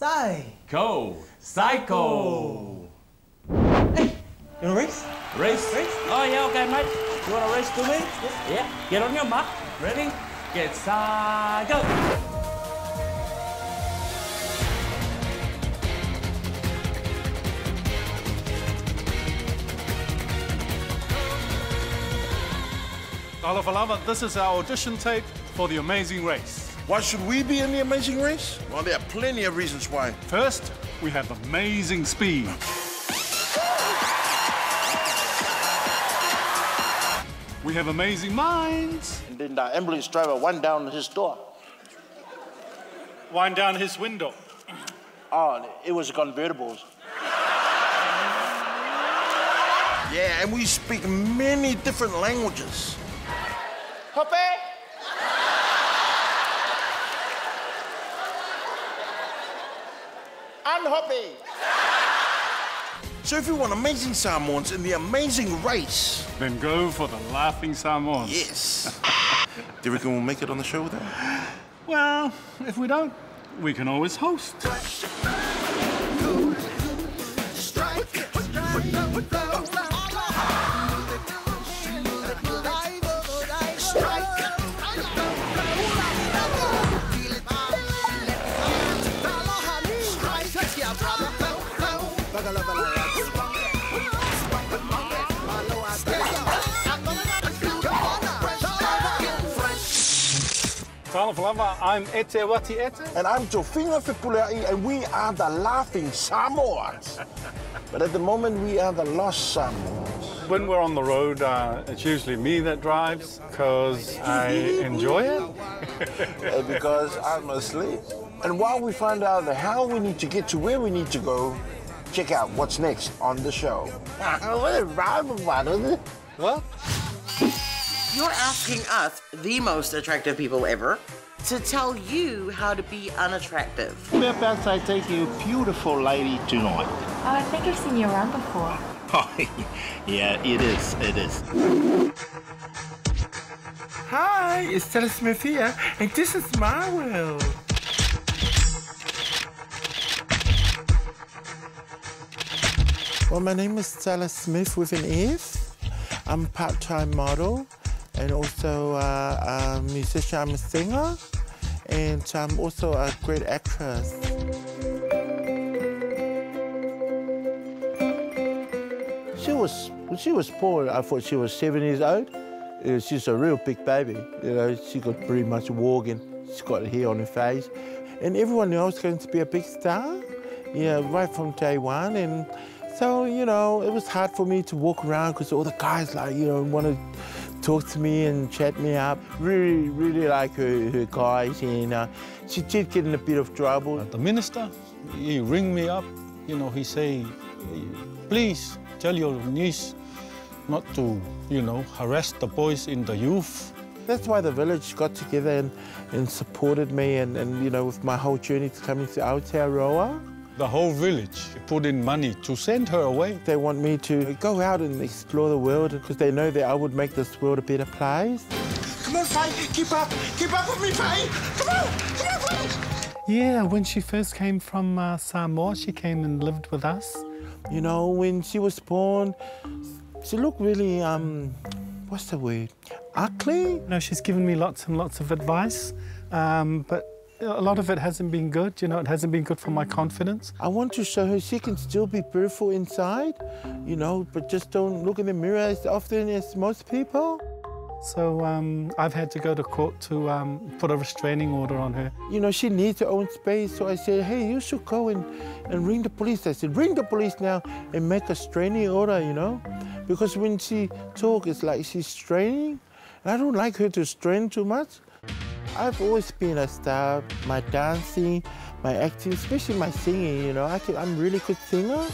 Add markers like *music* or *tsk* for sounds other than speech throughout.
Psycho. Psycho. Hey, you wanna race? Race. Race? Oh, yeah, okay, mate. You wanna race to me? Yeah. Get on your mark. Ready? Get set, go. Oliver Lover, this is our audition tape for The Amazing Race. Why should we be in the Amazing Race? Well, there are plenty of reasons why. First, we have amazing speed. We have amazing minds. And then the ambulance driver went down his door. Wind down his window. Oh, it was convertibles. yeah, and we speak many different languages. Hoppe! Unhoppy! So if you want amazing Samoans in the amazing race, Then go for the laughing Samoans. yes. *laughs* Do you reckon we'll make it on the show then? Well, if we don't, we can always host. Talafalava, I'm Eteuati Ete. And I'm Tofiga Fepuleai, and we are the Laughing Samoans. but at the moment, we are the Lost Samoans. When we're on the road, uh, it's usually me that drives because I enjoy it. Uh, because I'm asleep. And while we find out how we need to get to where we need to go, check out what's next on the show. *laughs* what a rival, What? You're asking us, the most attractive people ever, to tell you how to be unattractive. Whereabouts I take you, beautiful lady, tonight? Oh, I think I've seen you around before. *laughs* Oh, yeah, it is, it is. Hi, it's Stella Smith here, and this is my world. Well, my name is Stella Smith with an F. I'm a part-time model and also uh, a musician. I'm a singer, and I'm also a great actress. She was when she was born. I thought she was seven years old. Uh, She's a real big baby. You know, she could pretty much walk and she's got hair on her face. And everyone else going to be a big star. Yeah, right from day one. And so, you know, it was hard for me to walk around because all the guys like, you know, want to talk to me and chat me up. Really, really like her, her guys. And uh, she did get in a bit of trouble. The minister, he ring me up, you know, he say, please tell your niece not to, you know, harass the boys in the youth. That's why the village got together and, and supported me and, and, you know, with my whole journey to coming to Aotearoa. The whole village put in money to send her away. They want me to go out and explore the world because they know that I would make this world a better place. Come on, Faye, keep up. Keep up with me, Faye. Come on, come on, Faye. Yeah, when she first came from uh, Samoa, she came and lived with us. You know, when she was born, she looked really, um, what's the word? Ugly? You know, she's given me lots and lots of advice, um, but a lot of it hasn't been good. You know, it hasn't been good for my confidence. I want to show her she can still be beautiful inside, you know, but just don't look in the mirror as often as most people. So um, I've had to go to court to um, put a restraining order on her. You know, she needs her own space. So I said, hey, you should go and, and ring the police. I said, ring the police now and make a restraining order, you know? Because when she talks, it's like she's straining. And I don't like her to strain too much. I've always been a star. My dancing, my acting, especially my singing, you know. I can, I'm really good singer.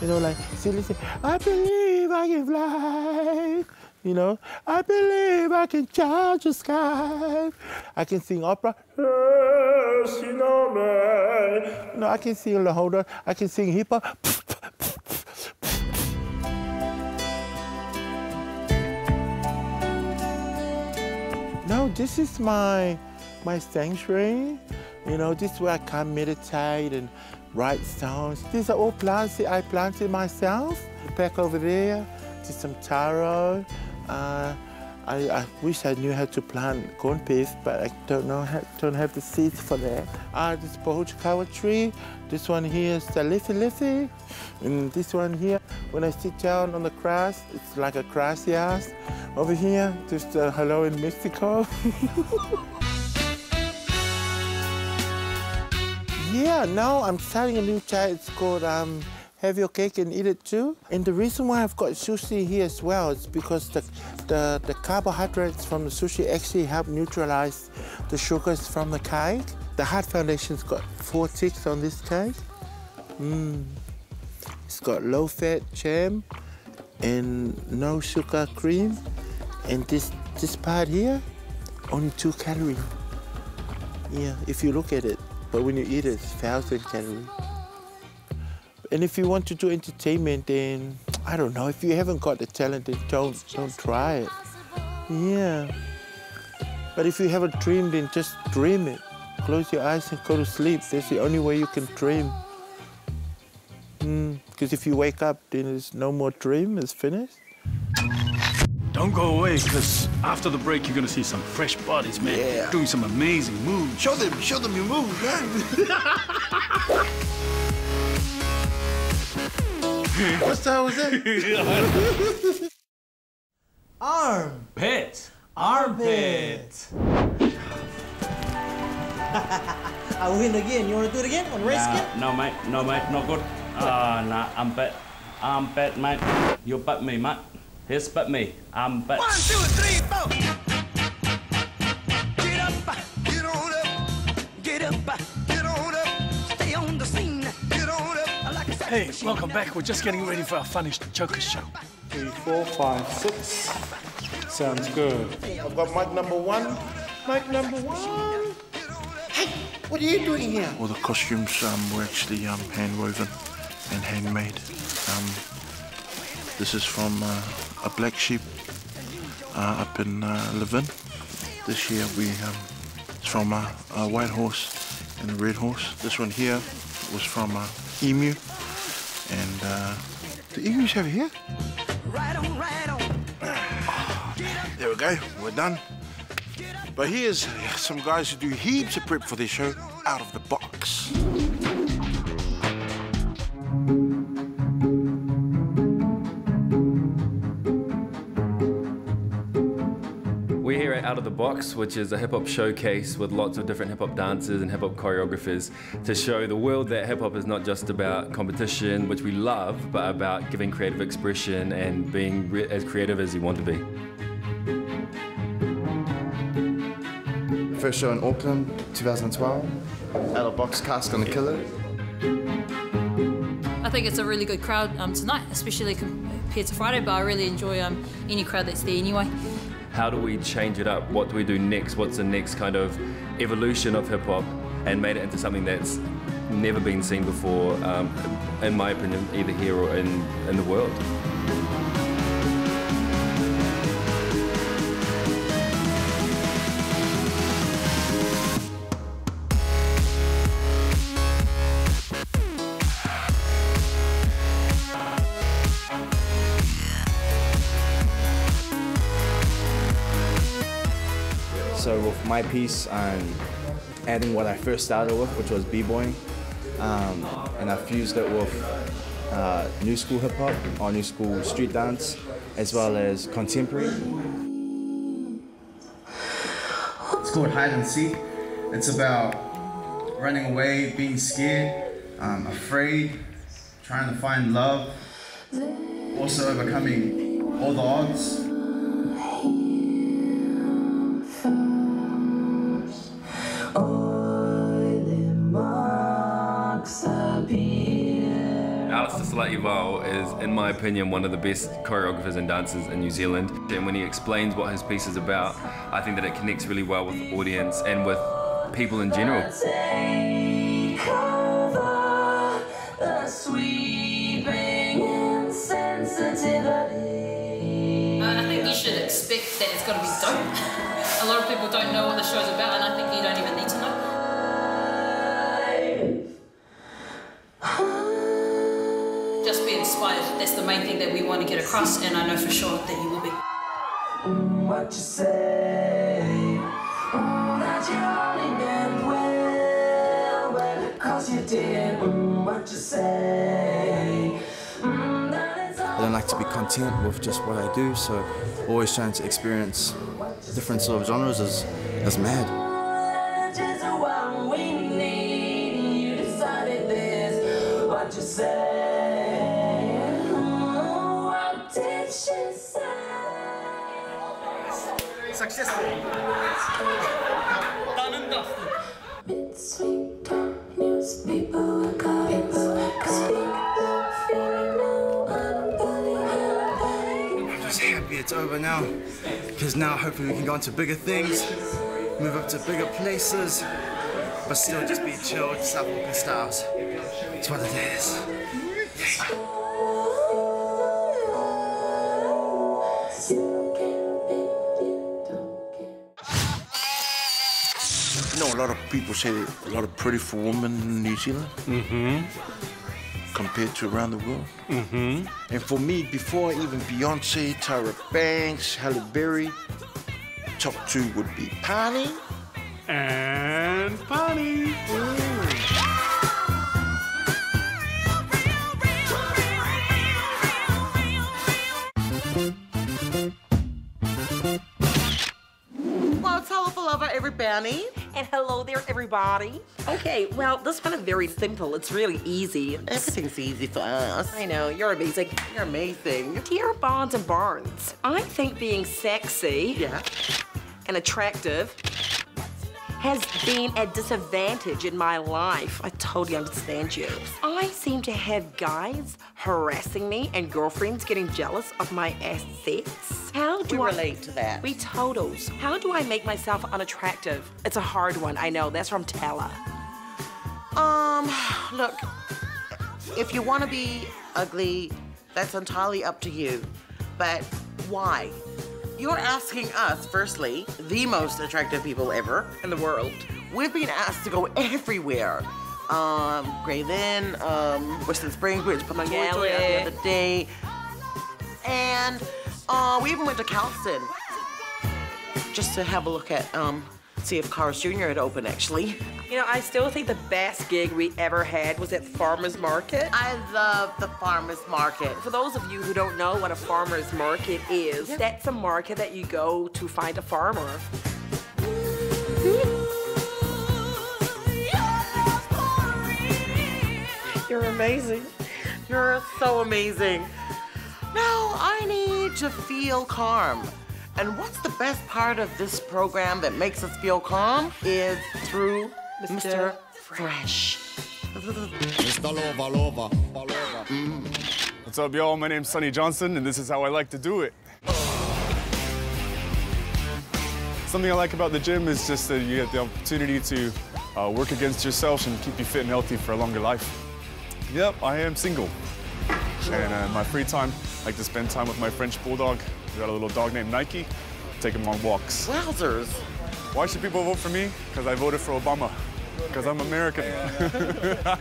You know, like, see, listen, I believe I can fly. You know, I believe I can charge the sky. I can sing opera. You know. No, I can sing whole lot. I can sing hip hop. No, this is my my sanctuary. You know, this is where I can meditate and write songs. These are all plants that I planted myself. Back over there, just some taro. Uh, I, I, wish I knew how to plant corn peas, but I don't know don't have the seeds for that. Uh, this pohutukawa tree, this one here is the liffy liffy, and this one here, when I sit down on the grass, it's like a gracias. Over here, just uh, hello in Mexico. *laughs* yeah, now I'm starting a new chai. It's called um, have your cake and eat it too. And the reason why I've got sushi here as well is because the, the, the carbohydrates from the sushi actually help neutralize the sugars from the cake. The Heart Foundation's got four ticks on this cake. Mm. It's got low-fat jam and no sugar cream. And this, this part here, only two calories. Yeah, if you look at it. But when you eat it, it's 1,000 calories. And if you want to do entertainment, then *tsk* I don't know. If you haven't got the talent, then don't don't try it. Yeah. But if you have a dream, then just dream it. Close your eyes and go to sleep. That's the only way you can dream. Because mm, if you wake up, then there's no more dream. It's finished. Don't go away, because after the break, you're going to see some fresh bodies, man. Yeah. Doing some amazing moves. Show them, show them your moves, man. *laughs* *laughs* What style was that? Arm. *laughs* Pit. Armpit. *laughs* I win again. You want to do it again? Want to race Nah, again? no, mate. No, mate. Not good. Ah, nah. I'm bit. I'm bit, mate. You bit me, mate. Here's bit me. I'm bit. One, two, three, four. Hey, welcome back. We're just getting ready for our funny choker show. Three, four, five, six. Sounds good. I've got mic number one. Mic number one. Hey, what are you doing here? Well, the costumes um, were actually um, hand woven and handmade. Um, this is from uh, a black sheep uh, up in uh, Levin. This year we um, it's from a, a white horse and a red horse. This one here was from a emu, and uh, the emus have here. Right on, right on. There we go, we're done. But here's some guys who do heaps of prep for their show out of the box. Out of the Box, which is a hip hop showcase with lots of different hip hop dancers and hip hop choreographers to show the world that hip hop is not just about competition, which we love, but about giving creative expression and being re- as creative as you want to be. First show in Auckland, 2012. Out of box cast on the killer. I think it's a really good crowd um, tonight, especially compared to Friday, but I really enjoy um, any crowd that's there anyway. How do we change it up? What do we do next? What's the next kind of evolution of hip hop and made it into something that's never been seen before, um, in my opinion, either here or in, in the world? My piece, I'm adding what I first started with, which was b-boying, um, and I fused it with uh, new school hip hop or new school street dance, as well as contemporary. It's called hide and seek. It's about running away, being scared, um, afraid, trying to find love, also overcoming all the odds. Alistair is, in my opinion, one of the best choreographers and dancers in New Zealand. And when he explains what his piece is about, I think that it connects really well with the audience and with people in general. I think you should expect that it's got to be dope. *laughs* a lot of people don't know what the show's about, and I think you don't even need to inspired. That's the main thing that we want to get across, and I know for sure that you will be. What you say? Mm, that you only meant well, well, cause you did. Mm, what you say? Mm, I don't like to be content with just what I do, so always trying to experience different sort of genres is, is mad. just what we need. You decided this. What you say? Successful. Done and dusted. I'm just happy it's over now. Because now hopefully we can go on to bigger things, move up to bigger places, but still just be chilled have walking styles. It's what it is. You know, a lot of people say a lot of pretty for women in New Zealand. Mm-hmm. Compared to around the world. Mm-hmm. And for me, before even Beyonce, Tyra Banks, Halle Berry, top two would be Pani and Pani. Well, tell us lover everybody. And hello there, everybody. Okay, well, this one is very simple. It's really easy. Everything's easy for us. I know, you're amazing. You're amazing. Dear Bonds and Barnes, I think being sexy yeah. and attractive has been a disadvantage in my life. I totally understand you. I seem to have guys harassing me and girlfriends getting jealous of my assets. How do We I relate to that. We totals. How do I make myself unattractive? It's a hard one, I know. That's from Tella. Um, look, if you want to be ugly, that's entirely up to you. But why? You're asking us, firstly, the most attractive people ever in the world. We've been asked to go everywhere. Um, Grey Lynn, um, Western Springs, we went to Pamangali the other day. And uh, we even went to Calston just to have a look at, um, see if Carl's Jr. had opened, actually. You know, I still think the best gig we ever had was at Farmer's Market. I love the Farmer's Market. For those of you who don't know what a farmer's market is, that's a market that you go to find a farmer. You're amazing. You're so amazing. Now I need to feel calm. And what's the best part of this program that makes us feel calm is through Mr. Fresh. Mr. Lover, lover, lover. What's up, y'all? My name's Sonny Johnson, and this is how I like to do it. Something I like about the gym is just that you get the opportunity to uh, work against yourself and keep you fit and healthy for a longer life. Yep, I am single. And uh, my free time, I like to spend time with my French bulldog. We got a little dog named Nike. Take him on walks. Wowzers. Why should people vote for me? Because I voted for Obama. Because I'm American. *laughs*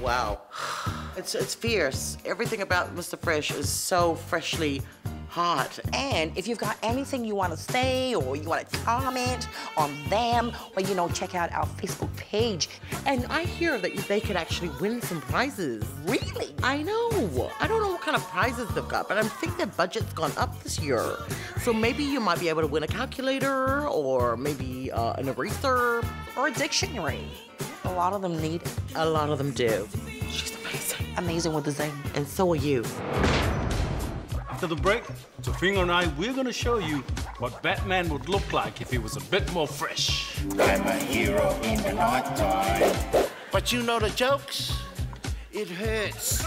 Wow. *sighs* It's, it's fierce. Everything about Mr. Fresh is so freshly hot. And if you've got anything you want to say or you want to comment on them, or you know, check out our Facebook page. And I hear that they could actually win some prizes. Really? I know. I don't know what kind of prizes they've got, but I think their budget's gone up this year. So maybe you might be able to win a calculator or maybe uh, an eraser or a dictionary. A lot of them need it. A lot of them do. She's amazing. Amazing with design. And so are you. After the break, Tofiga and I, we're gonna show you what Batman would look like if he was a bit more fresh. I'm a hero in the night time. But you know the jokes? It hurts.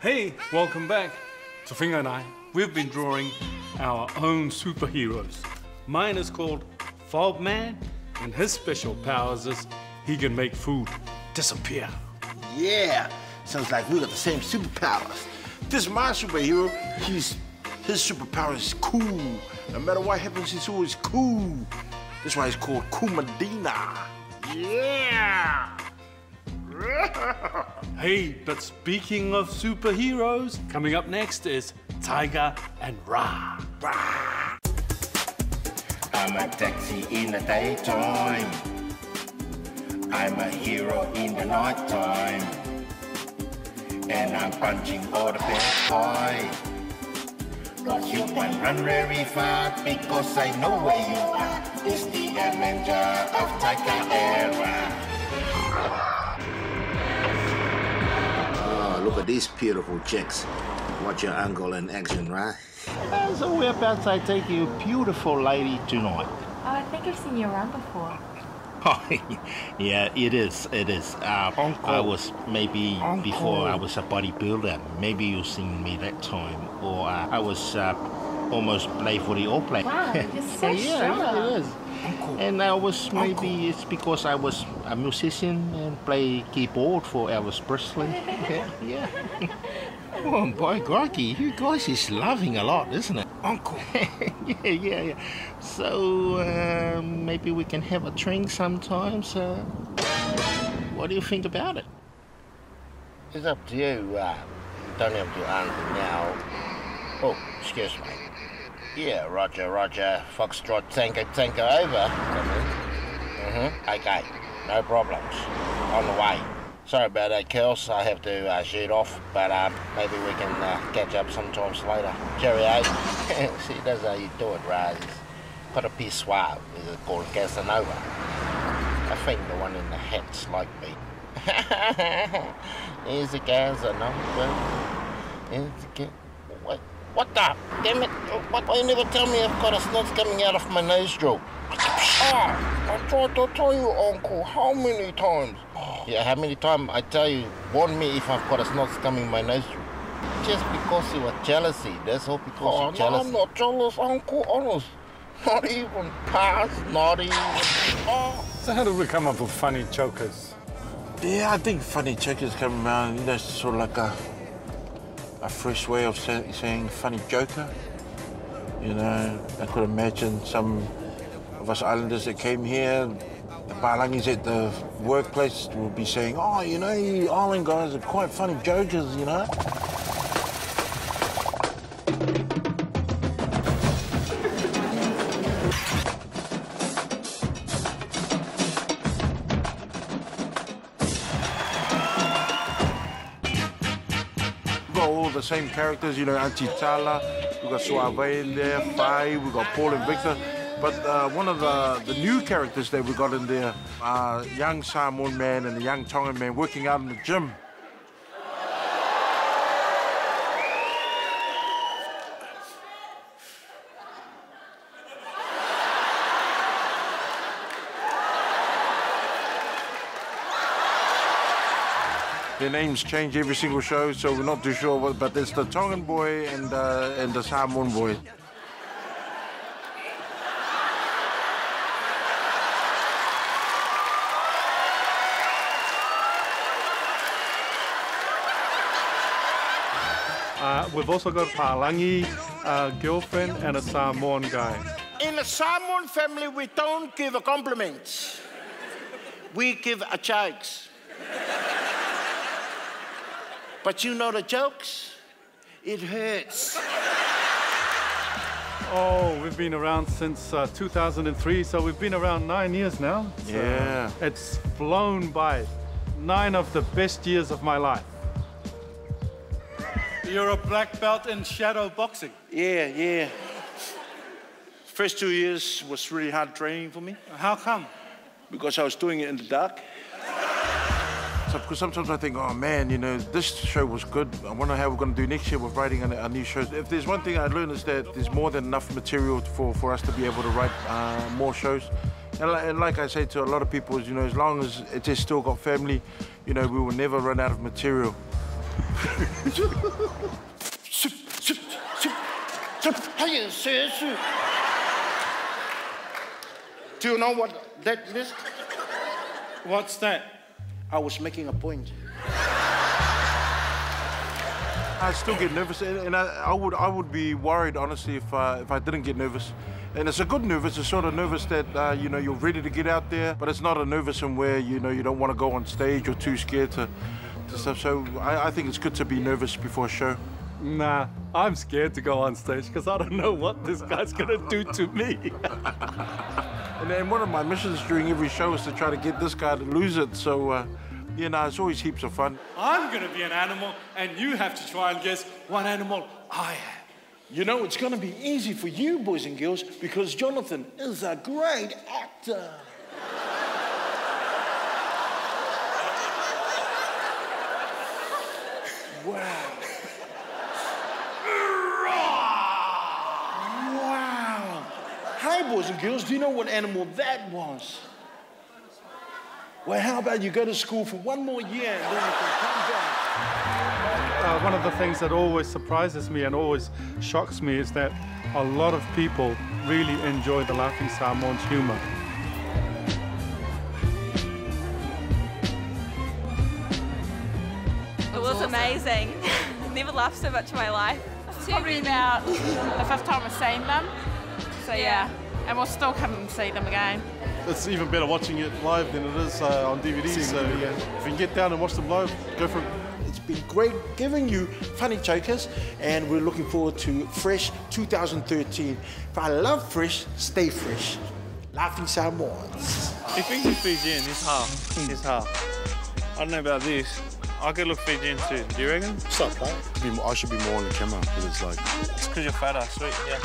Hey, welcome back. Tofiga and I, we've been drawing our own superheroes. Mine is called Fog Man, and his special powers is he can make food disappear. Yeah, sounds like we got the same superpowers. This is my superhero. He's his superpower is cool. No matter what happens, he's always cool. That's why he's called Cool Medina. Yeah! *laughs* hey, but speaking of superheroes, coming up next is Tiger and Raa. Ra. I'm a taxi in the daytime. I'm a hero in the nighttime. And I'm punching all the bad high. Cause you can run very far because I know where you are. It's the adventure of Taika Era. Oh, look at these beautiful chicks. Watch your angle in action, right? Uh, so whereabouts I take you, beautiful lady, tonight? Oh, I think I've seen you around before. *laughs* Yeah, it is. It is. Uh, I was maybe before I was a bodybuilder. Maybe you seen me that time, or uh, I was uh, almost play for the All Black. Wow, you're *laughs* so yeah, sharp. yeah, it is. And I was maybe it's because I was a musician and play keyboard for Elvis Presley. *laughs* yeah, yeah. *laughs* Oh, by crikey, you guys is laughing a lot, isn't it? Uncle. *laughs* yeah, yeah, yeah. So, uh, maybe we can have a drink sometimes. Uh, what do you think about it? It's up to you. Uh, you don't have to answer now. Oh, excuse me. Yeah, Roger, Roger. Foxtrot Tango Tango over. Mm-hmm. Okay, no problems. On the way. Sorry about that, girls. I have to uh, shoot off, but um, maybe we can uh, catch up sometimes later. Cheerio. *laughs* See, that's how you do it, right? Put a piece suave. Is it called Casanova? I think the one in the hat's like me. *laughs* Here's the Casanova. Here's the Ca- What? What the? Damn it! What? Why you never tell me I've got a snot coming out of my nostril? Ah, I tried to tell you, Uncle. How many times? Yeah, how many times I tell you, warn me if I've got a snot coming in my nostril. Just because you were jealousy. That's all because Oh, you're no. I'm not jealous, Uncle. Honest. Not even past. Not even. Oh. So how do we come up with funny jokers? Yeah, I think funny jokers come around, you know, sort of like a, a fresh way of say, saying funny joker. You know, I could imagine some of us islanders that came here, the Palangis at the workplace would be saying, oh, you know, you island guys are quite funny jokers, you know. Same characters, you know, Auntie Tala, we've got Suave in there, Fai, we've got Paul and Victor. But uh, one of the, the new characters that we got in there, uh, young Samoan man and the young Tongan man working out in the gym. Their names change every single show, so we're not too sure. What, but it's the Tongan boy and uh, and the Samoan boy. Uh, we've also got a Palangi uh, girlfriend and a Samoan guy. In the Samoan family, we don't give a compliment. We give a jokes. But you know the jokes? It hurts. Oh, we've been around since uh, 2003, so we've been around nine years now. So Yeah. It's flown by. Nine of the best years of my life. You're a black belt in shadow boxing. Yeah, yeah. First two years was really hard training for me. How come? Because I was doing it in the dark. So, because sometimes I think, oh man, you know, this show was good. I wonder how we're going to do next year with writing a, a new show. If there's one thing I learned is that there's more than enough material for, for us to be able to write uh, more shows. And, li- and like I say to a lot of people, you know, as long as it has still got family, you know, we will never run out of material. Do you know what that is? What's that? I was making a point. I still get nervous, and and I, I would I would be worried honestly if uh, if I didn't get nervous. And it's a good nervous. It's sort of nervous that uh, you know you're ready to get out there, but it's not a nervous in where you know you don't want to go on stage. You're too scared to, to stuff. So I, I think it's good to be nervous before a show. Nah, I'm scared to go on stage because I don't know what this guy's gonna do to me. *laughs* And then one of my missions during every show is to try to get this guy to lose it. So, uh, you know, it's always heaps of fun. I'm gonna be an animal, and you have to try and guess what animal I am. You know, it's going to be easy for you, boys and girls, because Jonathan is a great actor. *laughs* wow. Wow. Hey, boys and girls, do you know what animal that was? Well, how about you go to school for one more year and then you can come back? Uh, one of the things that always surprises me and always shocks me is that a lot of people really enjoy the Laughing Samoans humor. It was amazing. *laughs* Never laughed so much in my life. Probably about *laughs* the fifth time I've seen them. So yeah, and we'll still come and see them again. It's even better watching it live than it is uh, on DVD. So if you can get down and watch them live, go for it. It's been great giving you funny jokers, and we're looking forward to Fresh 2013. If I love Fresh, stay fresh. Laughing Samoans. He thinks he's Fijian, he's half. He's half. I don't know about this. I could look Fijian too. Do you reckon? Stop, mate. I should be more on the camera because it's like. It's because you're fatter, sweet, yeah.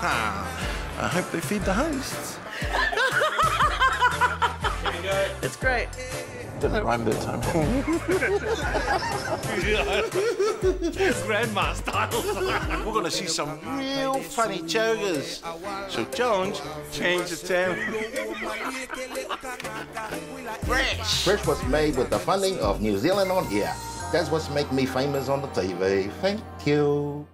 Ah. *laughs* I hope they feed the hosts. It's great. Didn't oh. rhyme that time. *laughs* Grandma style. We're going to see some real funny jokers. So Jones, change the town. Fresh. Fresh was made with the funding of New Zealand on Air. That's what's make me famous on the TV. Thank you.